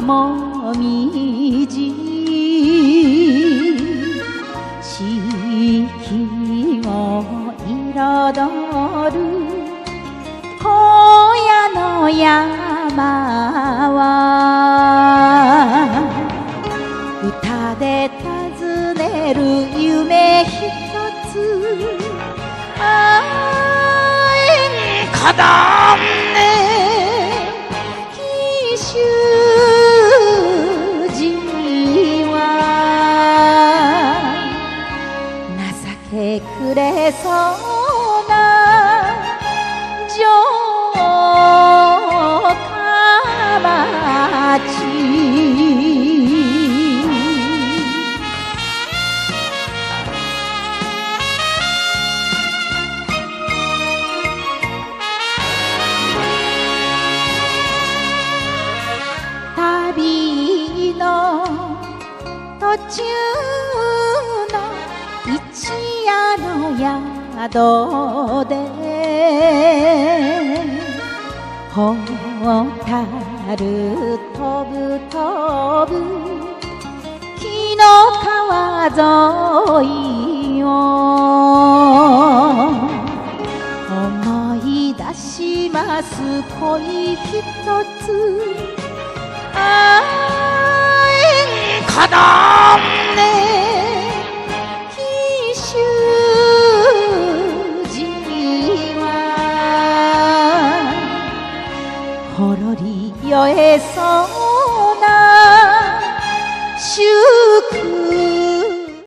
もみじ四季を彩る。荒野の山は歌で尋ねる夢一つ。あえんれそうな城下町。旅の途中宿でホタル飛ぶ飛ぶ。木の川沿いを思い出します恋一つ。あえんかだほろり酔えそ